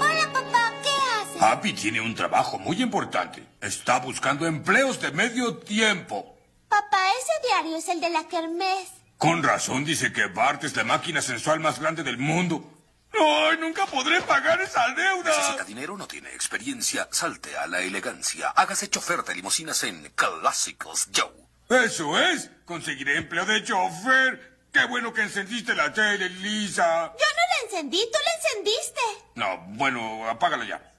Hola, papá, ¿qué haces? Happy tiene un trabajo muy importante. Está buscando empleos de medio tiempo. Papá, ese diario es el de la Kermés. Con razón dice que Bart es la máquina sensual más grande del mundo. ¡Ay, nunca podré pagar esa deuda! ¿Necesita dinero? ¿No tiene experiencia? Salte a la elegancia. Hágase chofer de limusinas en Clásicos Joe. Eso es. Conseguiré empleo de chofer. Qué bueno que encendiste la tele, Lisa. Yo no la encendí, tú la encendiste. No, bueno, apágala ya.